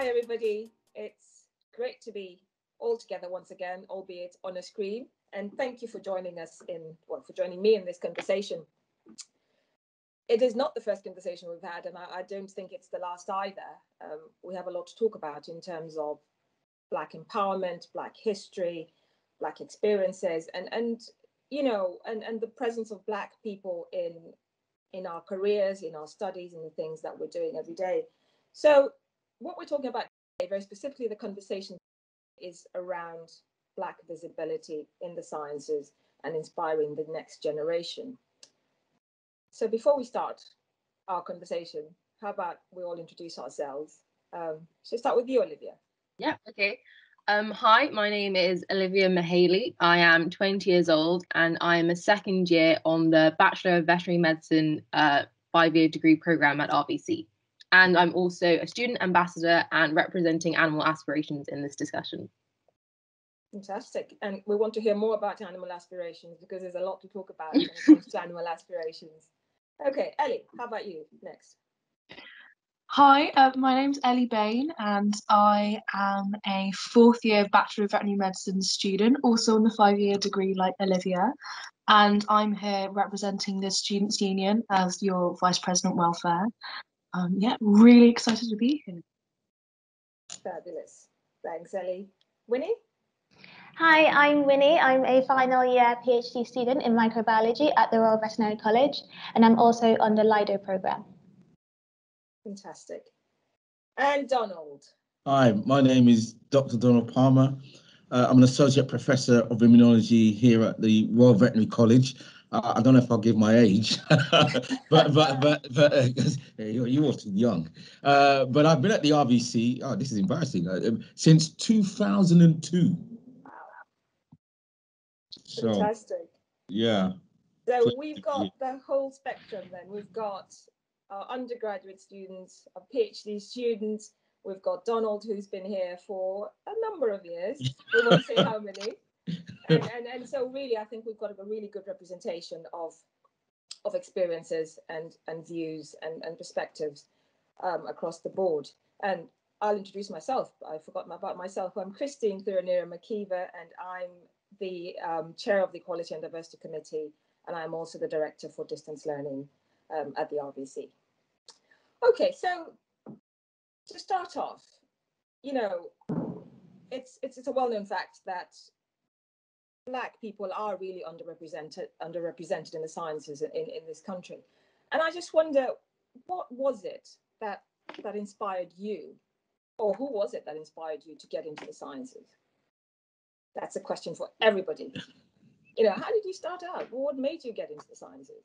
hi everybody. It's great to be all together once again, albeit on a screen. And thank you for joining us in, well, for joining me in this conversation. It is not the first conversation we've had, and I, I don't think it's the last either. Um, we have a lot to talk about in terms of Black empowerment, Black history, Black experiences, and and you know, and and the presence of Black people in in our careers, in our studies, in the things that we're doing every day. So, what we're talking about today, very specifically, the conversation is around Black visibility in the sciences and inspiring the next generation. So, before we start our conversation, how about we all introduce ourselves? Um, so, start with you, Olivia. Yeah, okay. Um, hi, my name is Olivia Mahele. I am 20 years old and I am a second year on the Bachelor of Veterinary Medicine uh, five year degree program at RVC. And I'm also a student ambassador and representing animal aspirations in this discussion. Fantastic. And we want to hear more about animal aspirations because there's a lot to talk about when it comes to animal aspirations. Okay, Ellie, how about you next? Hi, uh, my name's Ellie Bayne, and I am a fourth year Bachelor of Veterinary Medicine student, also on the five year degree like Olivia. And I'm here representing the Students' Union as your Vice President Welfare. Um, yeah, really excited to be here. Fabulous. Thanks, Ellie. Winnie? Hi, I'm Winnie. I'm a final year PhD student in microbiology at the Royal Veterinary College, and I'm also on the LIDO program. Fantastic. And Donald. Hi, my name is Dr. Donald Palmer. Uh, I'm an associate professor of immunology here at the Royal Veterinary College. Uh, I don't know if I'll give my age, but but but but uh, you're, you're too young. Uh, but I've been at the RVC. Oh, this is embarrassing. Uh, since 2002. Wow. So, Fantastic. Yeah. So we've got the whole spectrum. Then we've got our undergraduate students, our PhD students. We've got Donald, who's been here for a number of years. We won't say how many. And, and, and so really, I think we've got a really good representation of of experiences and, and views and, and perspectives um, across the board. And I'll introduce myself. I forgot about myself. I'm Christine Thuranira McKeever, and I'm the um, chair of the Equality and Diversity Committee, and I'm also the director for distance learning um, at the RVC. Okay, so to start off, you know, it's it's it's a well-known fact that black people are really underrepresented underrepresented in the sciences in, in this country. And I just wonder what was it that that inspired you or who was it that inspired you to get into the sciences? That's a question for everybody. You know, how did you start out? What made you get into the sciences?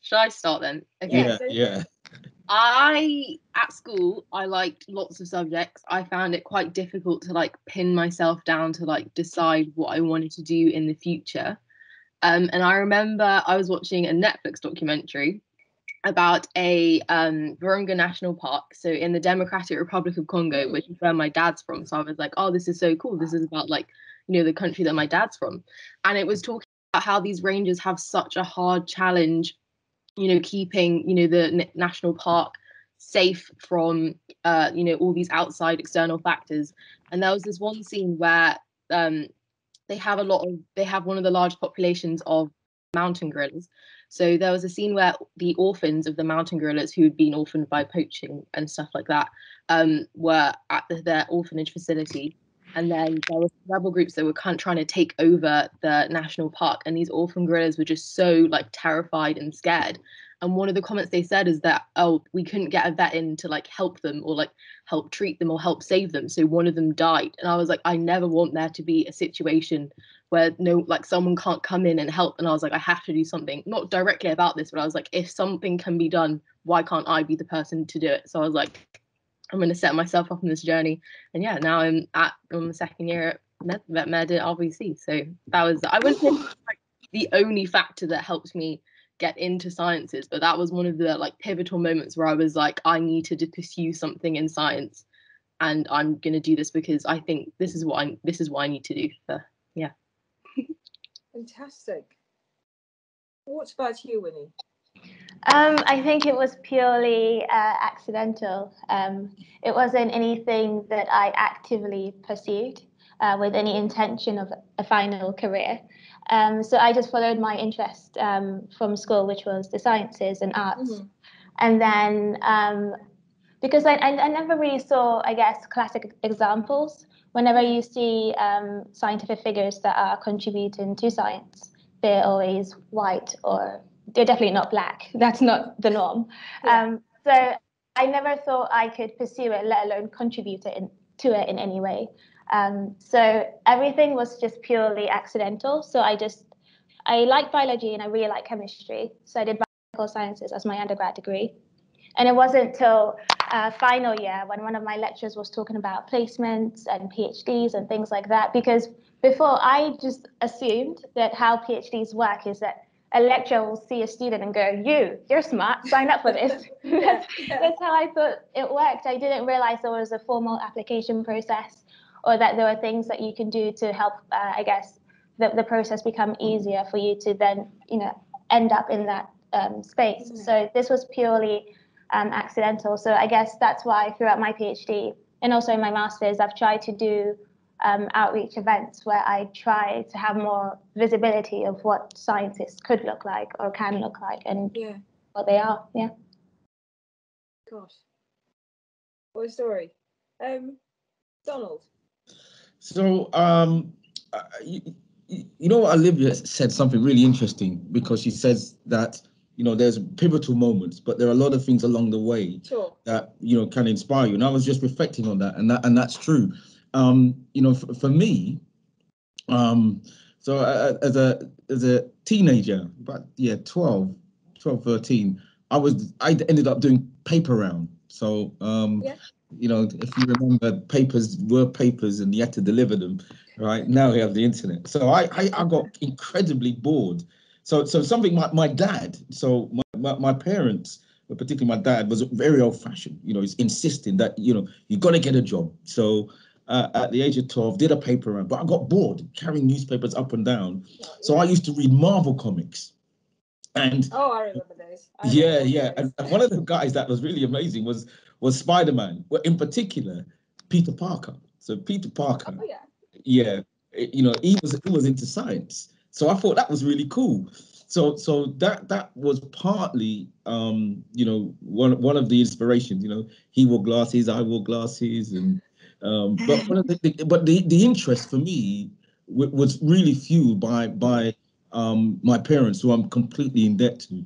Should I start then? Okay. Yeah, yeah. I at school I liked lots of subjects. I found it quite difficult to like pin myself down to like decide what I wanted to do in the future. Um, and I remember I was watching a Netflix documentary about a um, Virunga National Park, so in the Democratic Republic of Congo, which is where my dad's from. So I was like, oh, this is so cool. This is about like you know the country that my dad's from, and it was talking about how these rangers have such a hard challenge you know keeping you know the national park safe from uh, you know all these outside external factors. And there was this one scene where um, they have a lot of they have one of the large populations of mountain gorillas. So there was a scene where the orphans of the mountain gorillas who had been orphaned by poaching and stuff like that um, were at the, their orphanage facility and then there were rebel groups that were kind of trying to take over the national park and these orphan gorillas were just so like terrified and scared. And one of the comments they said is that oh we couldn't get a vet in to like help them or like help treat them or help save them so one of them died. And i was like i never want there to be a situation where no like someone can't come in and help. And i was like i have to do something. Not directly about this but i was like if something can be done why can't i be the person to do it? So i was like I'm going to set myself up on this journey. And yeah, now I'm at on the second year at Med, Vet Med at RVC. So that was, I wouldn't say like the only factor that helped me get into sciences, but that was one of the like pivotal moments where I was like, I need to pursue something in science and I'm going to do this because I think this is what I'm. this is what I need to do for yeah. Fantastic. What about you, Winnie? Um, I think it was purely uh, accidental. Um, it wasn't anything that I actively pursued uh, with any intention of a final career. Um, so I just followed my interest um, from school, which was the sciences and arts. Mhm. And then um, because I, I, I never really saw, I guess, classic examples. Whenever you see um, scientific figures that are contributing to science, they're always white or they're definitely not black. That's not the norm. Yeah. Um, so I never thought I could pursue it, let alone contribute it in, to it in any way. Um, so everything was just purely accidental. So I just, I like biology and I really like chemistry. So I did biological sciences as my undergrad degree. And it wasn't till uh, final year when one of my lecturers was talking about placements and PhDs and things like that. Because before I just assumed that how PhDs work is that a lecturer will see a student and go, "You, you're smart. Sign up for this." that's, that's how I thought it worked. I didn't realize there was a formal application process, or that there were things that you can do to help. Uh, I guess the, the process become easier for you to then, you know, end up in that um, space. Yeah. So this was purely um, accidental. So I guess that's why throughout my PhD and also in my masters, I've tried to do um, outreach events where I try to have more visibility of what scientists could look like or can look like and Yeah. what they are. Yeah. Gosh. What a story. Um, Donald. So, um, uh, you, you know, Olivia said something really interesting because she says that you know there's pivotal moments, but there are a lot of things along the way Sure. that you know can inspire you. And I was just reflecting on that, and that and that's true. Um, you know, for, for me, um, so uh, as a as a teenager, about yeah, 12, 12, 13, I was I ended up doing paper round. So um, Yeah. you know, if you remember, papers were papers, and you had to deliver them. Right now we have the internet. So I I, I got incredibly bored. So so something my, my dad, so my, my, my parents, but particularly my dad, was very old fashioned. You know, he's insisting that you know you got to get a job. So uh, at the age of 12, did a paper round, but I got bored carrying newspapers up and down. So I used to read Marvel comics. And Oh, I remember those. I yeah, remember yeah. those. And, and one of the guys that was really amazing was was Spider-Man, well, in particular, Peter Parker. So Peter Parker, Oh, yeah. yeah, you know, he was he was into science. So I thought that was really cool. So so that that was partly um, you know, one one of the inspirations, you know, he wore glasses, I wore glasses and um, but one of the, the but the, the interest for me w- was really fueled by by um, my parents, who I'm completely in debt to.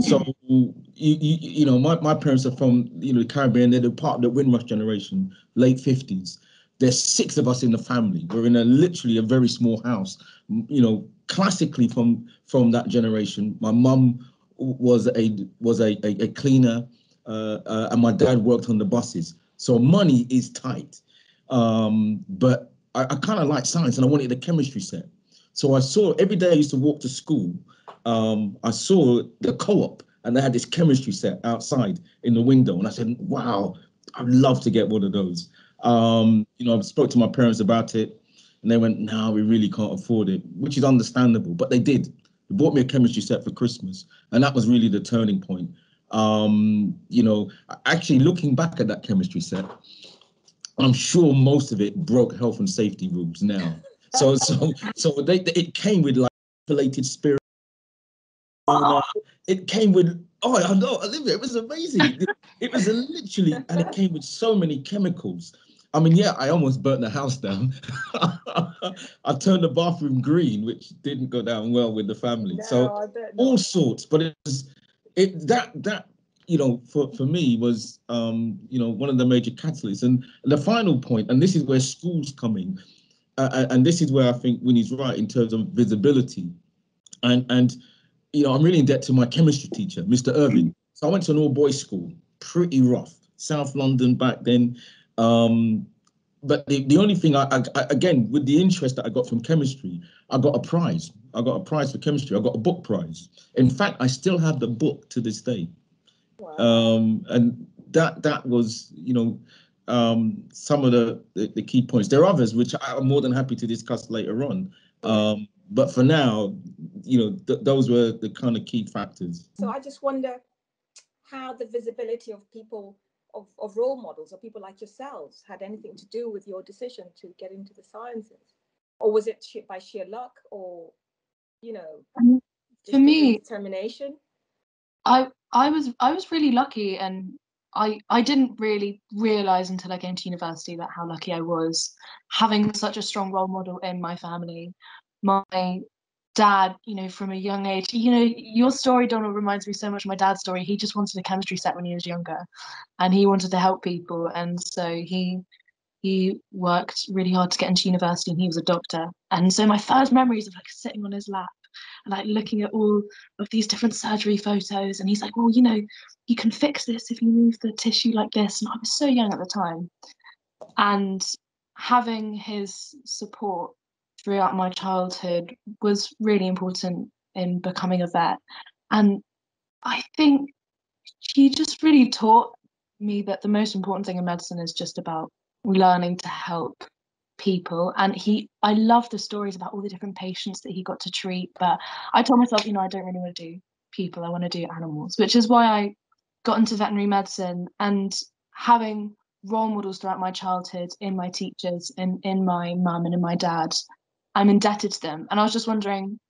So you, you, you know, my, my parents are from you know the Caribbean. They're the part of the Windrush generation, late fifties. There's six of us in the family. We're in a literally a very small house. You know, classically from from that generation. My mum was a was a a, a cleaner, uh, uh, and my dad worked on the buses. So money is tight. Um, but I, I kind of liked science, and I wanted a chemistry set. So I saw every day I used to walk to school. Um, I saw the co-op, and they had this chemistry set outside in the window, and I said, "Wow, I'd love to get one of those." Um, you know, I spoke to my parents about it, and they went, "No, we really can't afford it," which is understandable, but they did. They bought me a chemistry set for Christmas, and that was really the turning point. Um, you know, actually looking back at that chemistry set, I'm sure most of it broke health and safety rules now. So so so they, it came with like methylated spirit. Ah. It came with oh I know Olivia, it was amazing. It, it was literally and it came with so many chemicals. I mean, yeah, I almost burnt the house down. I turned the bathroom green, which didn't go down well with the family. so No, bet all sorts but it was it that that you know for for me was um you know one of the major catalysts. And the final point and this is where schools come in uh, and this is where i think winnie's right in terms of visibility. And and you know i'm really in debt to my chemistry teacher mr irving. So i went to an all boys school pretty rough south london back then. Um but the, the only thing I, I again with the interest that i got from chemistry i got a prize. I got a prize for chemistry. I got a book prize. In fact i still have the book to this day Wow. um and that that was you know um some of the, the the key points. There are others which i'm more than happy to discuss later on. Um but for now you know th- those were the kind of key factors. So I just wonder, how the visibility of people of, of role models or people like yourselves had anything to do with your decision to get into the sciences? Or was it by sheer luck or you know um, for me determination? I i was i was really lucky and I, I didn't really realize until I came to university that how lucky I was having such a strong role model in my family. My dad, you know, from a young age, you know, your story, Donald, reminds me so much of my dad's story. He just wanted a chemistry set when he was younger and he wanted to help people. And so he he worked really hard to get into university and he was a doctor. And so my first memories of like sitting on his lap like looking at all of these different surgery photos. And he's like, well, you know, you can fix this if you move the tissue like this. And I was so young at the time. And having his support throughout my childhood was really important in becoming a vet. And I think he just really taught me that the most important thing in medicine is just about learning to help people and he i love the stories about all the different patients that he got to treat but i told myself you know i don't really want to do people i want to do animals which is why i got into veterinary medicine and having role models throughout my childhood in my teachers and in my mum and in my dad i'm indebted to them. And i was just wondering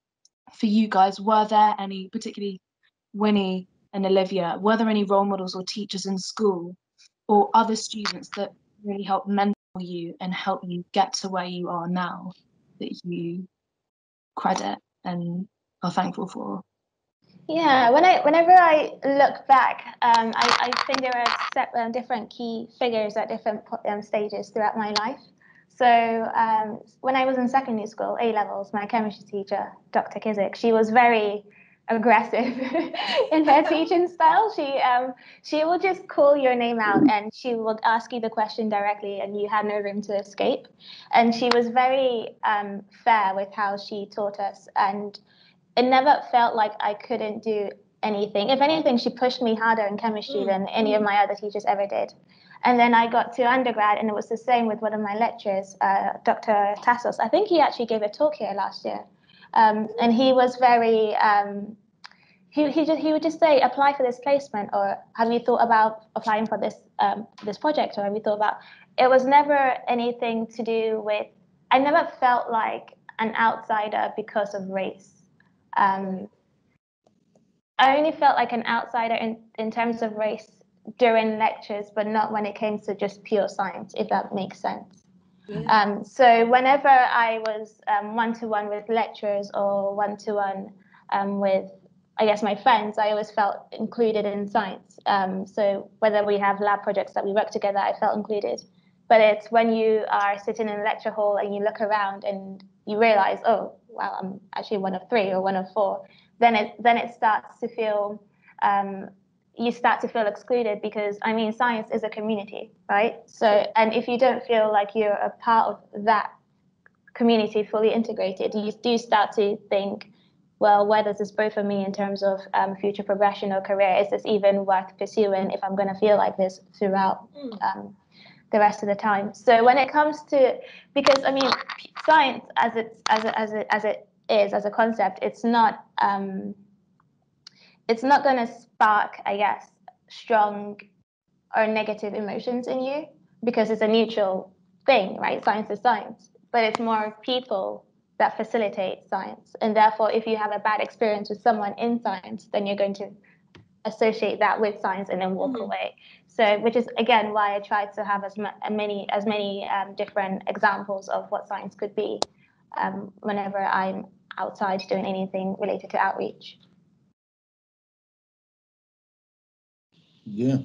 for you guys were there any particularly winnie and olivia were there any role models or teachers in school or other students that really helped mentor you and help you get to where you are now that you credit and are thankful for? Yeah, when I whenever I look back, um, I, I think there are set, um, different key figures at different um, stages throughout my life. So um, when I was in secondary school, A levels, my chemistry teacher, Dr. Kizik, she was very aggressive in her teaching style. She um she will just call your name out and she would ask you the question directly and you had no room to escape. And she was very um, fair with how she taught us and it never felt like I couldn't do anything. If anything, she pushed me harder in chemistry mm. than any of my other teachers ever did. And then I got to undergrad, and it was the same with one of my lecturers, uh, Dr. Tassos. I think he actually gave a talk here last year. Um, and he was very um, he, he, just, he would just say apply for this placement or have you thought about applying for this um, this project? Or have you thought about it was never anything to do with i never felt like an outsider because of race. Um, i only felt like an outsider in, in terms of race during lectures but not when it came to just pure science if that makes sense. Yeah. um, so whenever i was um, one-to-one with lecturers or one-to-one um, with I guess my friends, I always felt included in science. Um, so whether we have lab projects that we work together, I felt included. But it's when you are sitting in a lecture hall and you look around and you realize, oh, well, I'm actually one of three or one of four. Then it then it starts to feel um, you start to feel excluded because I mean science is a community, right? So and if you don't feel like you're a part of that community fully integrated, you do start to think well, where does this go for me in terms of um, future progression or career? Is this even worth pursuing if I'm going to feel like this throughout hmm. um, the rest of the time? So when it comes to, because I mean, science as it's as it, as it, as it is as a concept, it's not um, it's not going to spark, I guess, strong or negative emotions in you because it's a neutral thing, right? Science is science, but it's more people that facilitate science. And therefore, if you have a bad experience with someone in science, then you're going to associate that with science and then walk mm-hmm. away. So, which is again why I try to have as many as many um, different examples of what science could be um, whenever I'm outside doing anything related to outreach. Yeah,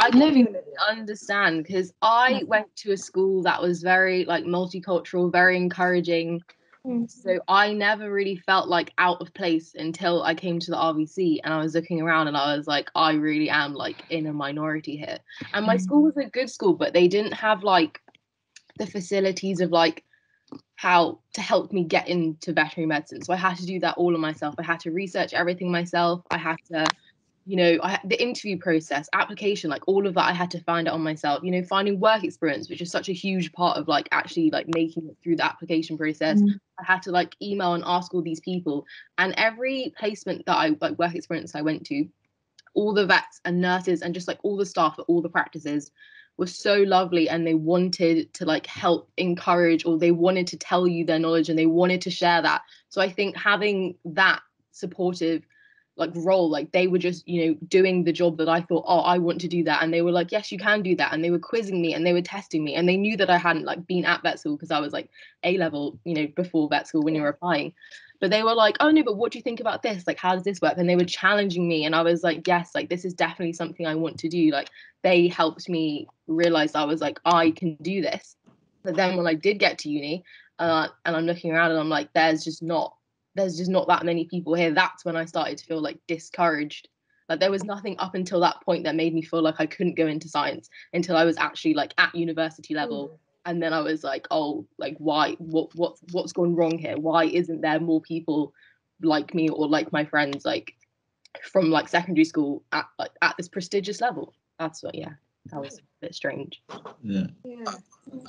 I can understand because I went to a school that was very like multicultural, very encouraging. Mm. So I never really felt like out of place until I came to the RVC and I was looking around and I was like, I really am like in a minority here. And my school was a good school, but they didn't have like the facilities of like how to help me get into veterinary medicine. So I had to do that all on myself. I had to research everything myself. I had to you know I, the interview process application like all of that i had to find out on myself you know finding work experience which is such a huge part of like actually like making it through the application process mm. i had to like email and ask all these people and every placement that i like work experience i went to all the vets and nurses and just like all the staff at all the practices were so lovely and they wanted to like help encourage or they wanted to tell you their knowledge and they wanted to share that so i think having that supportive like role like they were just you know doing the job that i thought oh i want to do that. And they were like yes you can do that. And they were quizzing me and they were testing me. And they knew that i hadn't like been at vet school because i was like a level you know before vet school when you're applying. But they were like oh no but what do you think about this? Like how does this work? And they were challenging me and i was like yes like this is definitely something i want to do. Like they helped me realize i was like i can do this. But then when i did get to uni uh, and i'm looking around and i'm like there's just not there's just not that many people here. That's when i started to feel like discouraged. Like there was nothing up until that point that made me feel like i couldn't go into science until i was actually like at university level. Mm. and then i was like oh like why what what what's gone wrong here? Why isn't there more people like me or like my friends like from like secondary school at like, at this prestigious level? That's what yeah that was a bit strange. Yeah, yeah.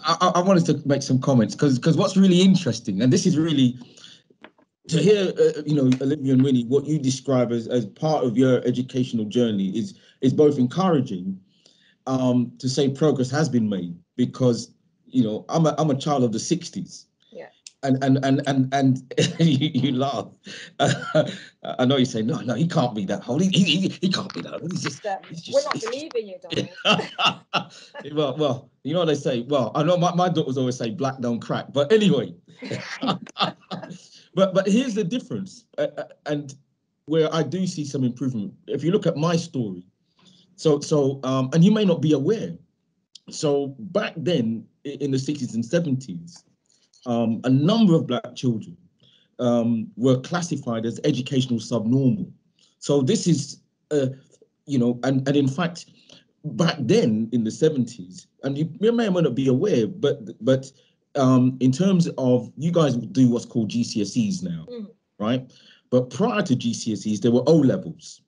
I, I wanted to make some comments because because what's really interesting and this is really to hear, uh, you know, Olivia and Winnie, what you describe as, as part of your educational journey is is both encouraging um, to say progress has been made because, you know, I'm a, I'm a child of the 60s. Yeah. And and and and and you, you laugh. Uh, I know you say no, no, he can't be that old. He he, he can't be that old. He's just, he's just, we're not believing you, Donald. well, well, you know what they say. Well, I know my, my daughters always say black don't crack, but anyway. But but here's the difference, uh, uh, and where I do see some improvement. If you look at my story, so so um, and you may not be aware. So back then in the 60s and 70s, um, a number of black children um, were classified as educational subnormal. So this is, uh, you know, and and in fact, back then in the 70s, and you, you may or may not be aware, but but um, in terms of you guys do what's called GCSEs now, mm. right? But prior to GCSEs, there were O levels,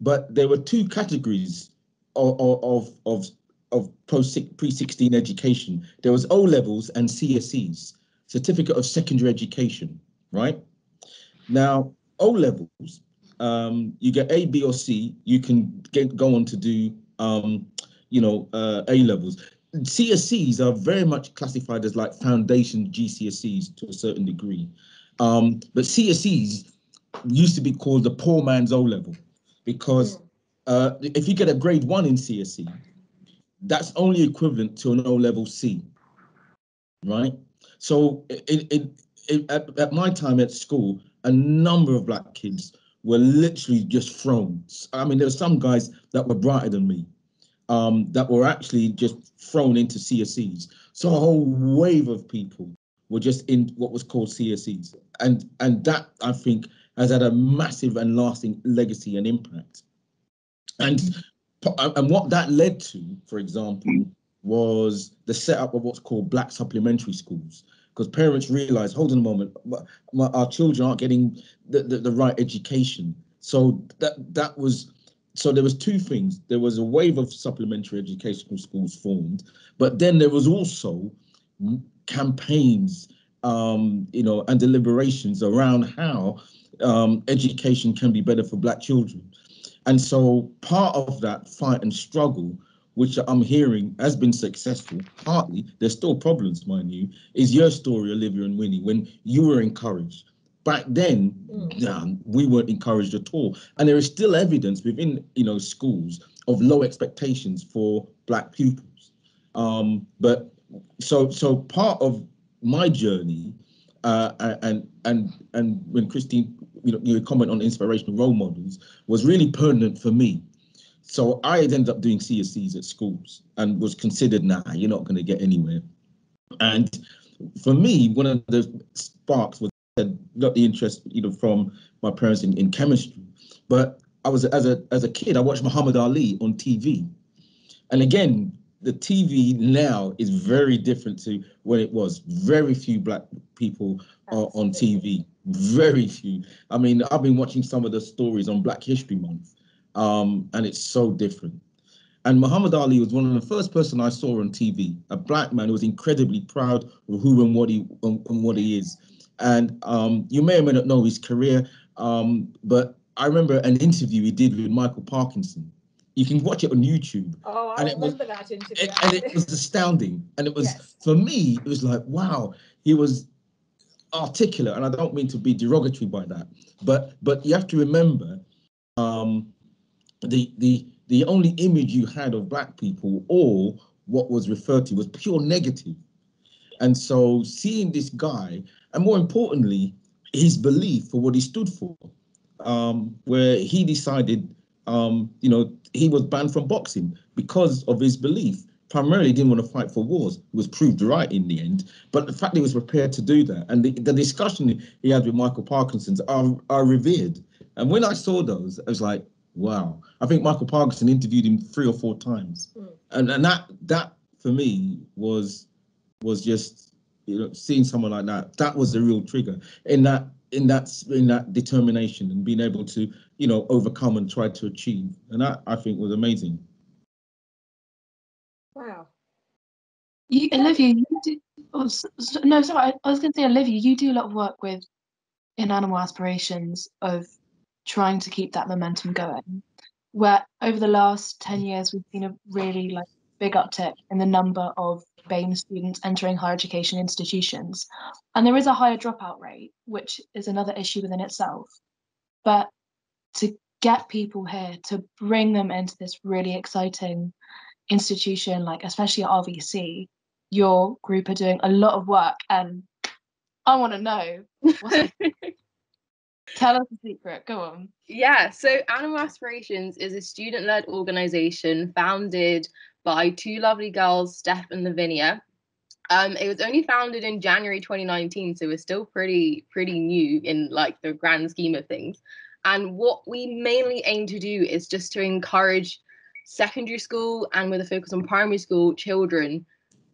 but there were two categories of of of, of pre sixteen education. There was O levels and CSEs, Certificate of Secondary Education, right? Now O levels, um, you get A, B, or C. You can get go on to do um, you know uh, A levels. CSEs are very much classified as like foundation GCSEs to a certain degree. Um, but CSEs used to be called the poor man's O level because hmm. uh, if you get a grade one in CSE, that's only equivalent to an O level C, right? So it, it, it, at, at my time at school, a number of black kids were literally just thrown. I mean, there were some guys that were brighter than me um, that were actually just thrown into CSEs. So a whole wave of people were just in what was called CSEs, and and that I think has had a massive and lasting legacy and impact. And and what that led to, for example, was the setup of what's called black supplementary schools because parents realised, hold on a moment, our children aren't getting the, the, the, right education. So that that was so there was two things. There was a wave of supplementary educational schools formed, but then there was also campaigns, um, you know, and deliberations around how um, education can be better for Black children. And so part of that fight and struggle, which I'm hearing has been successful, partly, there's still problems, mind you, is your story, Olivia and Winnie, when you were encouraged back then mm. we weren't encouraged at all. And there is still evidence within you know schools of low expectations for black pupils. Um, but so so part of my journey uh, and and and when christine you know you comment on inspirational role models was really pertinent for me. So i ended up doing CSEs at schools and was considered nah you're not going to get anywhere. And for me one of the sparks was got the interest, you know, from my parents in, in chemistry. But I was as a as a kid, I watched Muhammad Ali on TV, and again, the TV now is very different to when it was. Very few black people are on TV. Very few. I mean, I've been watching some of the stories on Black History Month, um, and it's so different. And Muhammad Ali was one of the first person I saw on TV, a black man who was incredibly proud of who and what he and what he is. And um, you may or may not know his career, um, but I remember an interview he did with Michael Parkinson. You can watch it on YouTube. Oh, I And it was- remember that interview. and, and it was astounding. And it was Yes. for me, it was like, wow, he was articulate, and I don't mean to be derogatory by that, but but you have to remember, um, the the the only image you had of black people or what was referred to was pure negative. And so seeing this guy, and more importantly, his belief for what he stood for, um, where he decided, um, you know, he was banned from boxing because of his belief. Primarily, he didn't want to fight for wars. He was proved right in the end. But the fact that he was prepared to do that, and the, the discussion he had with Michael Parkinson's are, are revered. And when I saw those, I was like, wow. I think Michael Parkinson interviewed him three or four times, Mm. and and that that for me was was just you know seeing someone like that. That was the real trigger in that in that in that determination and being able to you know overcome and try to achieve. And that I think was amazing. Wow. You, Olivia, you do. Oh, s- s- no, sorry. I, I was going to say, Olivia, you do a lot of work with in animal aspirations of trying to keep that momentum going. Where over the last ten years, we've seen a really like big uptick in the number of BAME students entering higher education institutions, and there is a higher dropout rate, which is another issue within itself. But to get people here, to bring them into this really exciting institution, like especially at RVC, your group are doing a lot of work, and I want to know. Tell us the secret. Go on. Yeah, so Animal Aspirations is a student led organization founded by two lovely girls, Steph and Lavinia. Um, it was only founded in January 2019, so we're still pretty pretty new in like the grand scheme of things. And what we mainly aim to do is just to encourage secondary school and with a focus on primary school children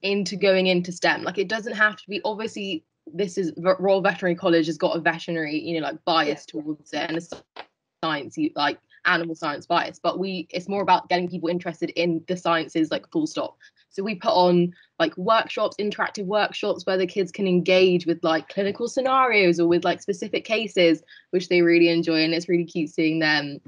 into going into STEM. Like it doesn't have to be obviously this is Royal Veterinary College has got a veterinary, you know, like bias towards it and a science like animal science bias but we it's more about getting people interested in the sciences like full stop. So we put on like workshops interactive workshops where the kids can engage with like clinical scenarios or with like specific cases which they really enjoy and it's really cute seeing them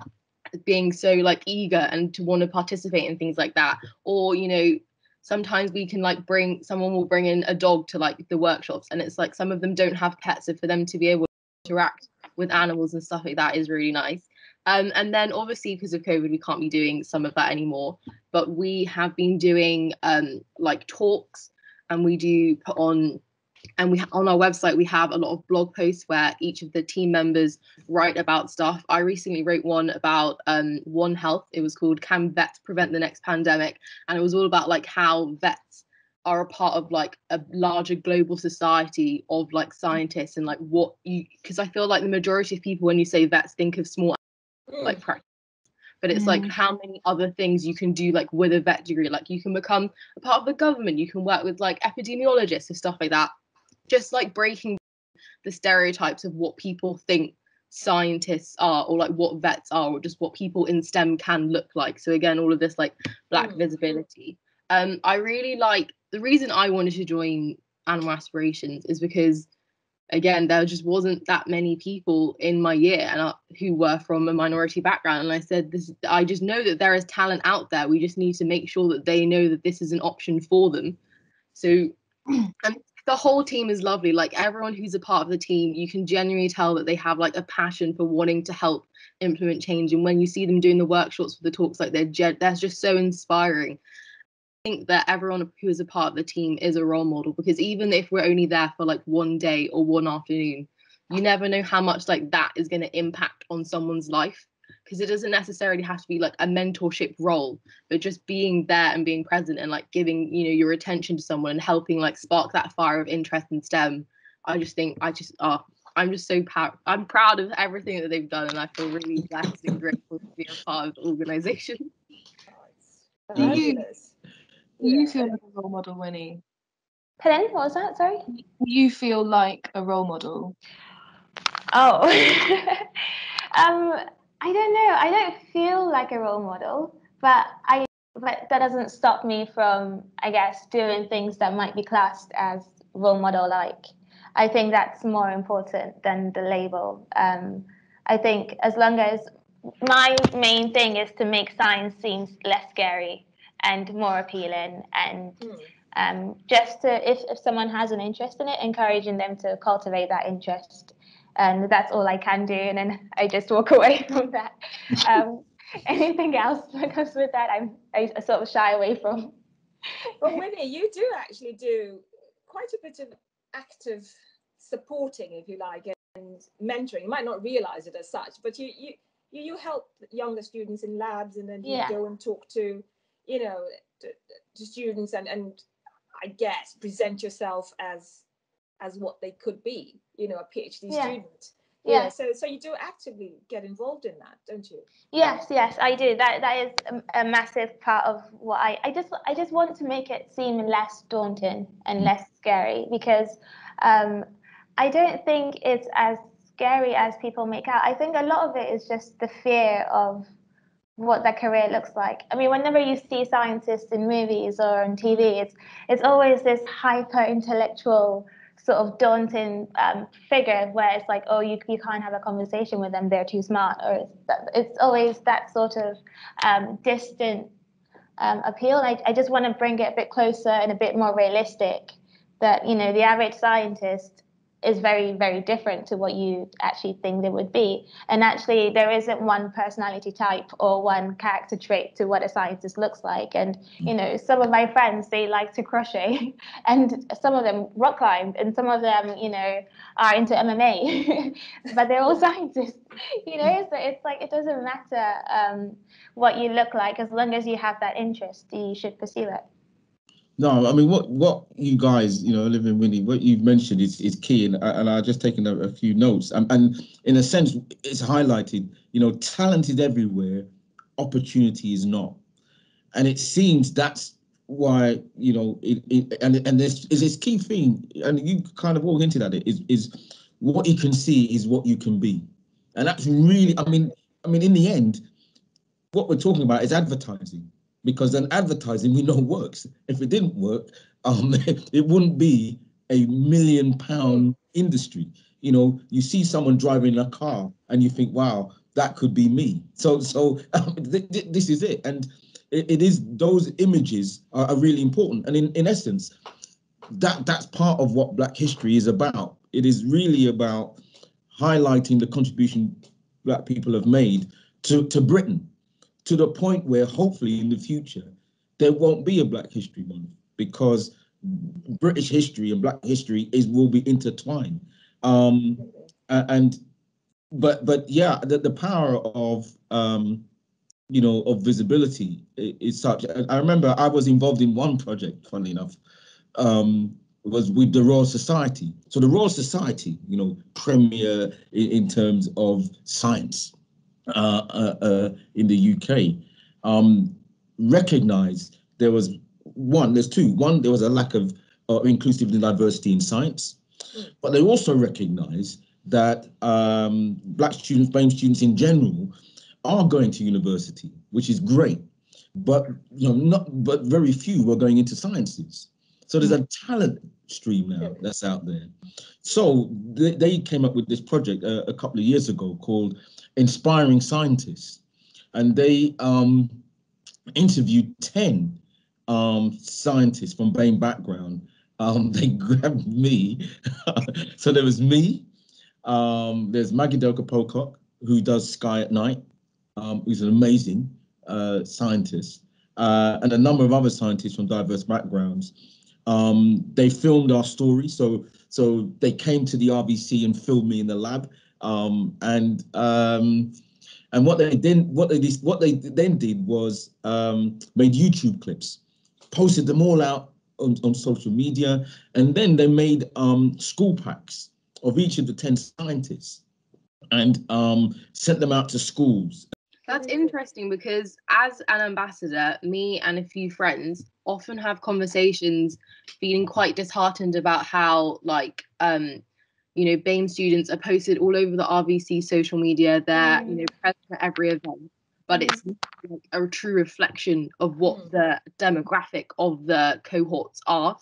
being so like eager and to want to participate in things like that. Or you know sometimes we can like bring someone will bring in a dog to like the workshops and it's like some of them don't have pets so for them to be able to interact with animals and stuff like that is really nice um, and then obviously because of covid we can't be doing some of that anymore. But we have been doing um, like talks and we do put on and we on our website we have a lot of blog posts where each of the team members write about stuff. I recently wrote one about um, one health. It was called can vets prevent the next pandemic? And it was all about like how vets are a part of like a larger global society of like scientists and like what you because i feel like the majority of people when you say vets think of small Mm. like practice but it's like Mm. how many other things you can do like with a vet degree like you can become a part of the government you can work with like epidemiologists and stuff like that just like breaking the stereotypes of what people think scientists are or like what vets are or just what people in stem can look like so again all of this like black Mm. visibility um i really like the reason i wanted to join animal aspirations is because again there just wasn't that many people in my year and I, who were from a minority background. And i said this i just know that there is talent out there. We just need to make sure that they know that this is an option for them. So and the whole team is lovely. Like everyone who's a part of the team you can genuinely tell that they have like a passion for wanting to help implement change. And when you see them doing the workshops for the talks like they're gen- that's just so inspiring think that everyone who is a part of the team is a role model because even if we're only there for like one day or one afternoon you never know how much like that is going to impact on someone's life because it doesn't necessarily have to be like a mentorship role but just being there and being present and like giving you know your attention to someone and helping like spark that fire of interest in stem i just think i just oh i'm just so proud i'm proud of everything that they've done and i feel really blessed and grateful to be a part of the organization Do you- Fabulous. You feel like a role model, Winnie. Pardon? What was that? Sorry. You feel like a role model. Oh. um, I don't know. I don't feel like a role model, but I but that doesn't stop me from, I guess, doing things that might be classed as role model like. I think that's more important than the label. Um, I think as long as my main thing is to make science seem less scary and more appealing and Mm. um, just to if, if someone has an interest in it encouraging them to cultivate that interest and that's all i can do and then i just walk away from that um, anything else that comes with that i'm i sort of shy away from Well, Winnie, you do actually do quite a bit of active supporting, if you like, and mentoring. You might not realize it as such, but you you you, you help younger students in labs, and then you Yeah. go and talk to, you know, to, to students, and and I guess present yourself as as what they could be, you know, a PhD Yeah. student. Yeah. So so you do actively get involved in that, don't you? Yes, yes, I do. That that is a, a massive part of what I I just I just want to make it seem less daunting and less scary because um, I don't think it's as scary as people make out. I think a lot of it is just the fear of what their career looks like. I mean, whenever you see scientists in movies or on TV, it's it's always this hyper intellectual sort of daunting um, figure where it's like, oh, you, you can't have a conversation with them, they're too smart, or it's, it's always that sort of um, distant um, appeal. I, I just want to bring it a bit closer and a bit more realistic that, you know, the average scientist is very, very different to what you actually think they would be. And actually, there isn't one personality type or one character trait to what a scientist looks like. And, you know, some of my friends, they like to crochet, and some of them rock climb, and some of them, you know, are into MMA, but they're all scientists. You know, so it's like it doesn't matter um, what you look like as long as you have that interest, you should pursue it. No, I mean what what you guys, you know, Olivia and Winnie, what you've mentioned is is key, and and I've just taken a, a few notes, and, and in a sense, it's highlighted. You know, talent is everywhere, opportunity is not, and it seems that's why you know it, it and and this is this key thing, and you kind of all hinted at it is is what you can see is what you can be, and that's really, I mean, I mean, in the end, what we're talking about is advertising because then advertising we know works. If it didn't work, um, it wouldn't be a million pound industry. You know, you see someone driving a car and you think, wow, that could be me. So, so um, th- th- this is it, and it, it is those images are, are really important. And in, in essence, that that's part of what Black History is about. It is really about highlighting the contribution Black people have made to, to Britain to the point where hopefully in the future there won't be a Black History Month because British history and Black history is will be intertwined. Um, and but but yeah, the, the power of um, you know of visibility is such. I remember I was involved in one project, funnily enough, um, was with the Royal Society. So the Royal Society, you know, premier in, in terms of science in the UK, um, recognized there was one, there's two. One, there was a lack of uh, inclusivity and diversity in science, but they also recognized that um, black students, BAME students in general, are going to university, which is great, but you know, not but very few were going into sciences. So there's a talent stream now that's out there. So they, they came up with this project uh, a couple of years ago called Inspiring Scientists, and they um, interviewed 10 um, scientists from BAME background. Um, they grabbed me. so there was me. Um, there's Maggie Aderin-Pocock, who does Sky at Night, um, who's an amazing uh, scientist, uh, and a number of other scientists from diverse backgrounds. Um, they filmed our story, so so they came to the RVC and filmed me in the lab. Um, and um, and what they then what they what they then did was um, made YouTube clips, posted them all out on, on social media, and then they made um, school packs of each of the ten scientists, and um, sent them out to schools. That's interesting because as an ambassador, me and a few friends often have conversations feeling quite disheartened about how like um you know BAME students are posted all over the RVC social media, they're you know present at every event, but it's like a true reflection of what Mm. the demographic of the cohorts are.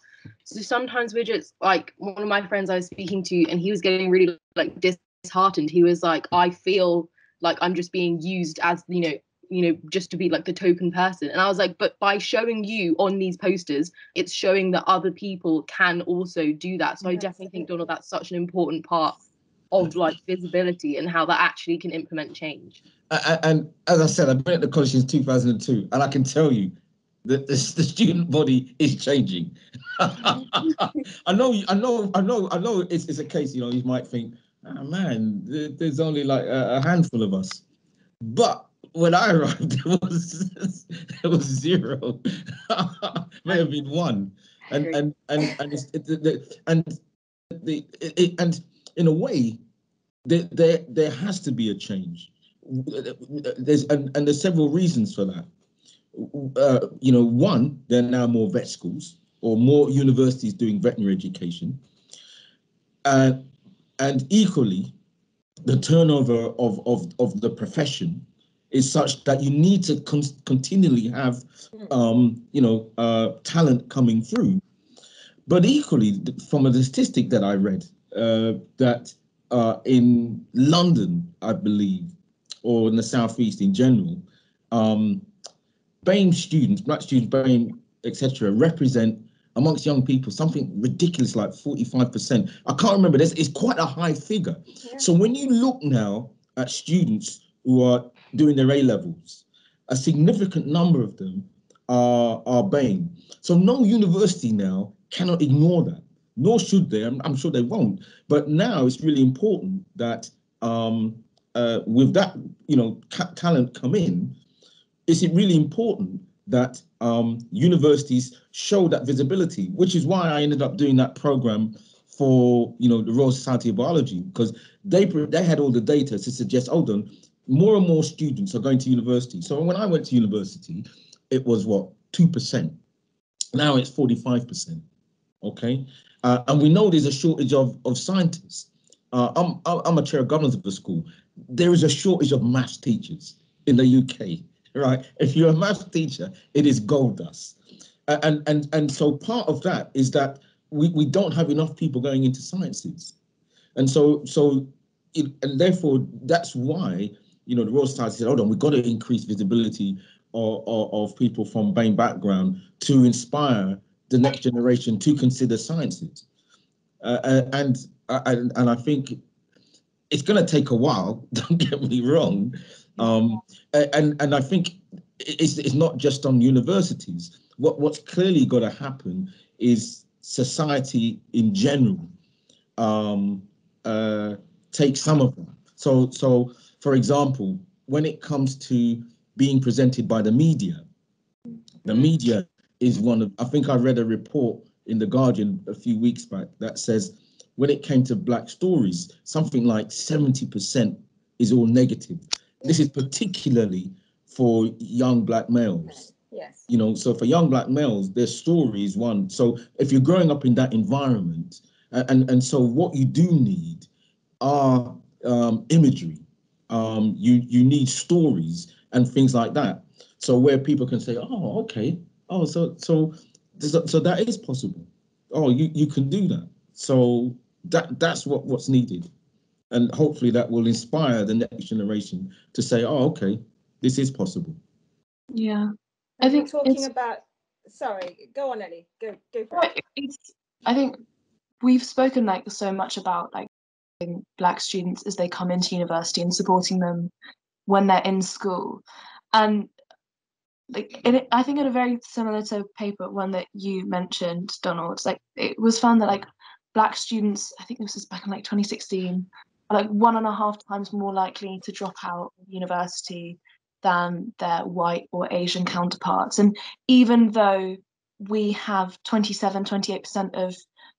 So sometimes we're just like one of my friends I was speaking to, and he was getting really like disheartened. He was like, I feel like I'm just being used as, you know, you know, just to be like the token person. And I was like, but by showing you on these posters, it's showing that other people can also do that. So I definitely think, Donald, that's such an important part of like visibility and how that actually can implement change. And, and as I said, I've been at the college since 2002, and I can tell you that the, the student body is changing. I know, I know, I know, I know. It's, it's a case. You know, you might think, oh, man, there's only like a, a handful of us, but when I arrived, it was it was zero. May have been one, and and and and it's, it, the, and the it, and in a way, there there there has to be a change. There's and, and there's several reasons for that. Uh, you know, one, there are now more vet schools or more universities doing veterinary education, and and equally, the turnover of of of the profession is such that you need to con continually have, um, you know, uh, talent coming through. But equally, from a statistic that I read, uh, that uh, in London, I believe, or in the southeast in general, um, BAME students, black students, BAME, etc., represent amongst young people something ridiculous like 45%. I can't remember. This it's quite a high figure. Yeah. So when you look now at students who are doing their A levels. A significant number of them are, are BAME. So no university now cannot ignore that, nor should they. I'm, I'm sure they won't. But now it's really important that um, uh, with that, you know, talent come in, is it really important that um, universities show that visibility, which is why I ended up doing that program for, you know, the Royal Society of Biology, because they they had all the data to suggest, hold on, more and more students are going to university. So when I went to university, it was what, 2%. Now it's 45%. Okay. Uh, and we know there's a shortage of, of scientists. Uh, I'm, I'm a chair of governance of the school. There is a shortage of maths teachers in the UK, right? If you're a maths teacher, it is gold dust. And, and, and so part of that is that we, we don't have enough people going into sciences. And so, so it, and therefore, that's why you know, the Royal Society said, hold on, we've got to increase visibility of, of, of people from BAME background to inspire the next generation to consider sciences. Uh, uh and, uh, and, and I think it's going to take a while, don't get me wrong. Um, and, and I think it's, it's not just on universities. What, what's clearly got to happen is society in general um, uh, take some of them. So, so for example, when it comes to being presented by the media, the media is one of, I think I read a report in The Guardian a few weeks back that says when it came to Black stories, something like 70% is all negative. This is particularly for young Black males. Yes. You know, so for young Black males, their story is one. So if you're growing up in that environment, and, and so what you do need are um, imagery um, you you need stories and things like that. So where people can say, oh, okay, oh, so so so that is possible. Oh, you you can do that. So that that's what what's needed, and hopefully that will inspire the next generation to say, oh, okay, this is possible. Yeah, I think talking about. Sorry, go on, Ellie. Go go for it. It's, I think we've spoken like so much about like black students as they come into university and supporting them when they're in school. And like it, i think in a very similar to paper one that you mentioned donald like it was found that like black students i think this was back in like 2016 are like one and a half times more likely to drop out of university than their white or asian counterparts. And even though we have 27 28% of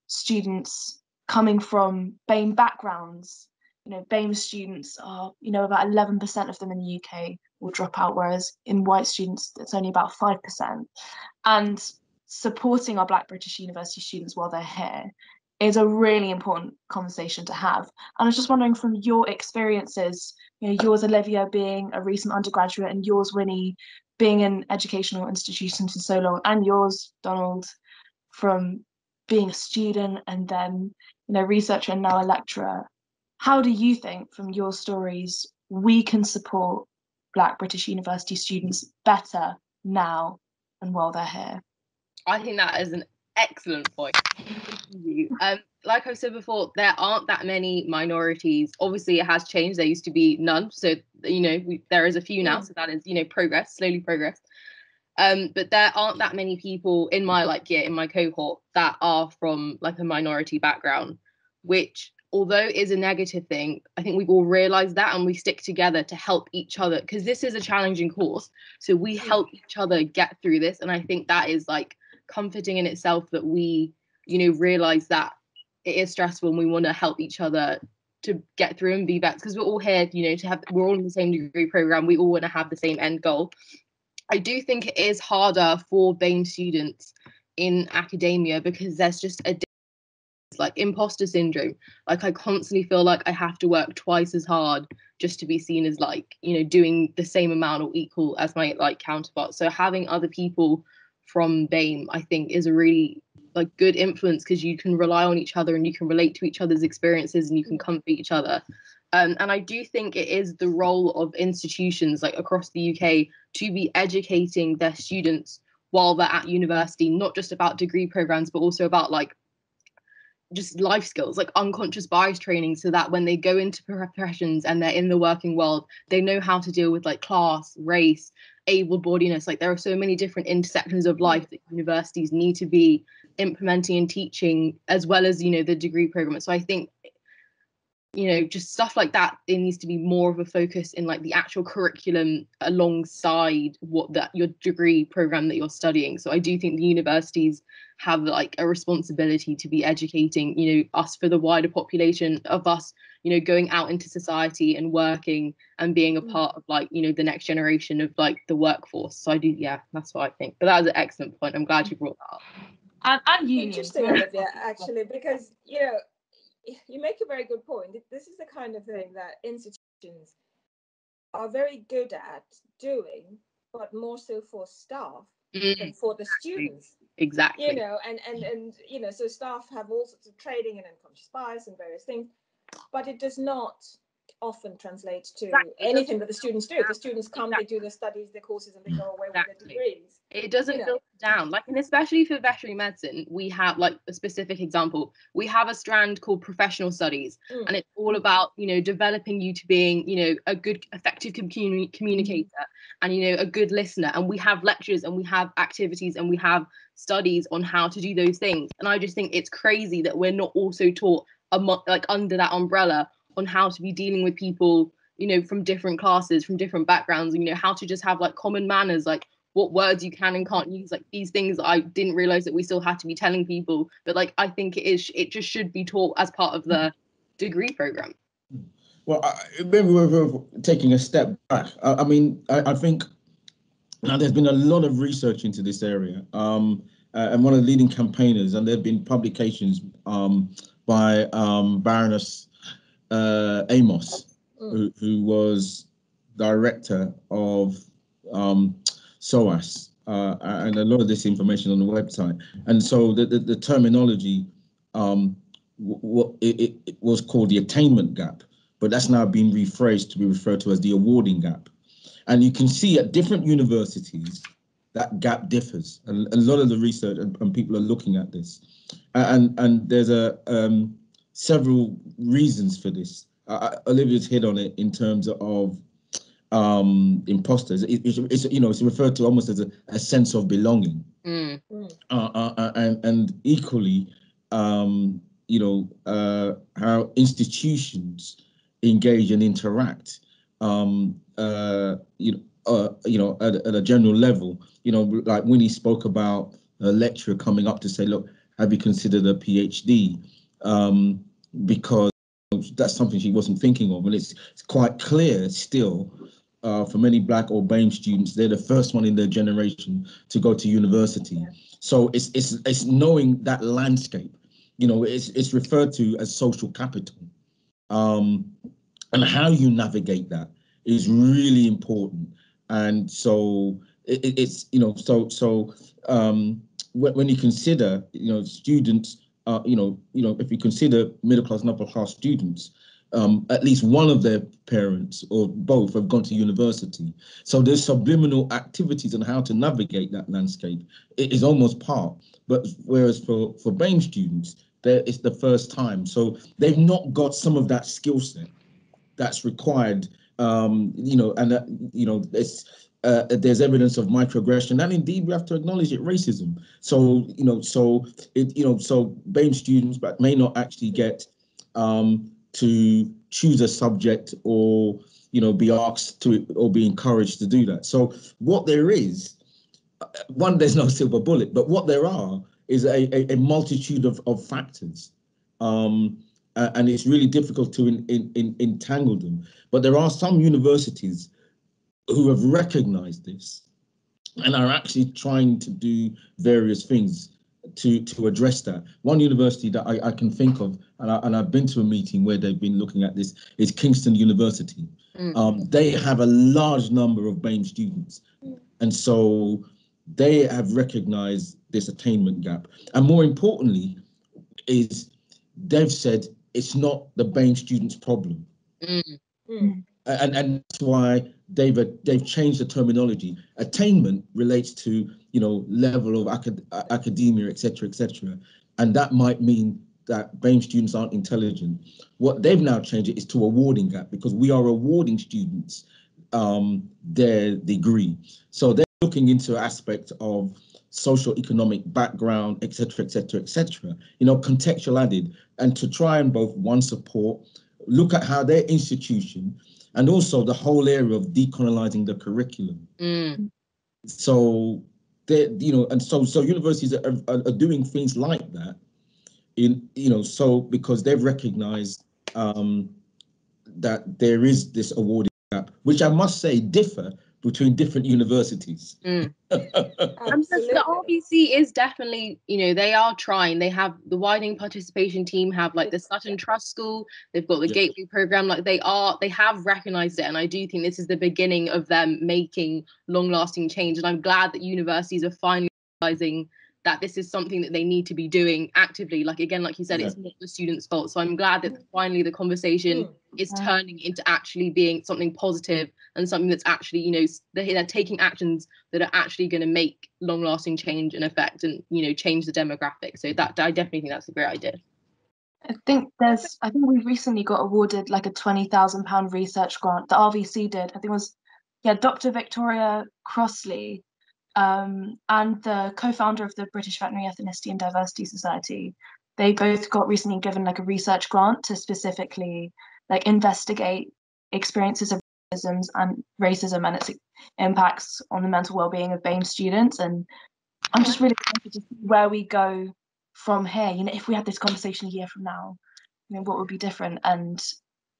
students coming from BAME backgrounds. You know, BAME students are, you know, about 11% of them in the UK will drop out, whereas in white students, it's only about 5%. And supporting our Black British University students while they're here is a really important conversation to have. And I was just wondering from your experiences, you know, yours, Olivia, being a recent undergraduate, and yours, Winnie, being in educational institutions for so long, and yours, Donald, from being a student and then you know researcher and now a lecturer how do you think, from your stories, we can support Black British University students better now and while they're here? I think that is an excellent point. Um, like I've said before, there aren't that many minorities. Obviously, it has changed. There used to be none. So, you know, we, there is a few now. So that is, you know, progress, slowly progress. Um, but there aren't that many people in my like yeah in my cohort that are from like a minority background, which although is a negative thing, I think we've all realized that and we stick together to help each other because this is a challenging course. So we help each other get through this. And I think that is like comforting in itself that we, you know, realize that it is stressful and we want to help each other to get through and be better because we're all here, you know, to have we're all in the same degree program. We all want to have the same end goal. I do think it is harder for BAME students in academia because there's just a like imposter syndrome. Like i constantly feel like i have to work twice as hard just to be seen as like you know doing the same amount or equal as my like counterpart so having other people from BAME i think is a really like good influence because you can rely on each other and you can relate to each other's experiences and you can mm. comfort each other um, and i do think it is the role of institutions like across the uk to be educating their students while they're at university not just about degree programs but also about like just life skills like unconscious bias training so that when they go into professions and they're in the working world they know how to deal with like class race able-bodiedness. Like there are so many different intersections of life that universities need to be implementing and teaching as well as you know the degree program. So i think you know just stuff like that it needs to be more of a focus in like the actual curriculum alongside what that your degree program that you're studying. So i do think the universities have like a responsibility to be educating you know us for the wider population of us you know going out into society and working and being a mm. part of like you know the next generation of like the workforce. So i do yeah that's what i think. But that was an excellent point. I'm glad you brought that up. And, and unions. Interesting, Olivia, actually, because you know you make a very good point. This is the kind of thing that institutions are very good at doing, but more so for staff mm, than for the students. Exactly. You know, and and and you know, so staff have all sorts of training and unconscious bias and various things, but it does not often translate to exactly. anything that the students do. The students come, exactly. they do their studies, their courses, and they go away exactly. with their degrees. It doesn't you know. filter down. Like, and especially for veterinary medicine, we have like a specific example. We have a strand called professional studies, mm. and it's all about you know developing you to being you know a good, effective communi- communicator, mm. and you know a good listener. And we have lectures, and we have activities, and we have studies on how to do those things. And I just think it's crazy that we're not also taught a, like under that umbrella on how to be dealing with people you know from different classes from different backgrounds and you know how to just have like common manners like what words you can and can't use like these things i didn't realize that we still had to be telling people but like i think it is it just should be taught as part of the degree program. Well I, maybe we're taking a step back. I, I mean I, I, think now there's been a lot of research into this area um, uh, and one of the leading campaigners and there have been publications um, by um, baroness uh, Amos, mm. who, who, was director of um, SOAS, uh, and a lot of this information on the website. And so the, the, the terminology, um, it, it, was called the attainment gap, but that's now been rephrased to be referred to as the awarding gap. And you can see at different universities that gap differs, and a lot of the research and, and people are looking at this. And and there's a um, several reasons for this. Uh, Olivia's hit on it in terms of um, imposters. It, it's, it's, you know it's referred to almost as a, a sense of belonging, mm. uh, uh, uh and and equally, um, you know uh, how institutions engage and interact. Um, uh, you know, uh, you know, at, at, a general level, you know, like Winnie spoke about a lecturer coming up to say, "Look, have you considered a PhD?" Um, because that's something she wasn't thinking of. And it's, it's quite clear still uh, for many black or BAME students, they're the first one in their generation to go to university. So it's it's it's knowing that landscape. You know, it's it's referred to as social capital. Um, and how you navigate that is really important. And so it, it's you know so so um, when, when you consider you know students uh, you know, you know, if you consider middle class and upper class students, um, at least one of their parents or both have gone to university. So there's subliminal activities on how to navigate that landscape. It is almost part, but whereas for, for BAME students, it's the first time. So they've not got some of that skill set that's required, um, you know, and, uh, you know, it's, uh, there's evidence of microaggression, and indeed we have to acknowledge it racism. So you know, so it you know, so BAME students but may not actually get um, to choose a subject or you know be asked to or be encouraged to do that. So what there is, uh, one there's no silver bullet, but what there are is a, a, a multitude of, of factors. Um, and it's really difficult to in, in, in, entangle them. But there are some universities who have recognized this and are actually trying to do various things to to address that. One university that I, I can think of, and, I, and I've been to a meeting where they've been looking at this, is Kingston University. Mm. Um, they have a large number of BAME students, and so they have recognized this attainment gap. And more importantly, is they've said it's not the BAME students' problem. Mm. Mm. And, and that's why they've they've changed the terminology. Attainment relates to you know level of acad- academia, etc., etc., and that might mean that BAME students aren't intelligent. What they've now changed it is to awarding gap because we are awarding students um, their degree. So they're looking into aspects of social economic background, etc., etc., etc. You know, contextual added, and to try and both one support, look at how their institution and also the whole area of decolonizing the curriculum. Mm. So they, you know, and so so universities are, are, are, doing things like that, in you know, so because they've recognized um, that there is this awarding gap, which I must say differ between different universities. Mm. the RVC is definitely, you know, they are trying. They have the widening participation team have like the Sutton Trust School. They've got the yeah. Gateway program. Like they are, they have recognized it, and I do think this is the beginning of them making long-lasting change. And I'm glad that universities are finally realizing that this is something that they need to be doing actively like again like you said yeah. it's not the students fault so i'm glad that finally the conversation is turning into actually being something positive and something that's actually you know they're, taking actions that are actually going to make long lasting change and effect and you know change the demographic so that i definitely think that's a great idea I think there's I think we recently got awarded like a twenty thousand pound research grant. The RVC did. I think it was yeah, Dr. Victoria Crossley um, and the co-founder of the British Veterinary Ethnicity and Diversity Society, they both got recently given like a research grant to specifically like investigate experiences of racism and racism and its impacts on the mental well-being of BAME students. And I'm just really excited to see where we go from here. You know, if we had this conversation a year from now, you know, what would be different? And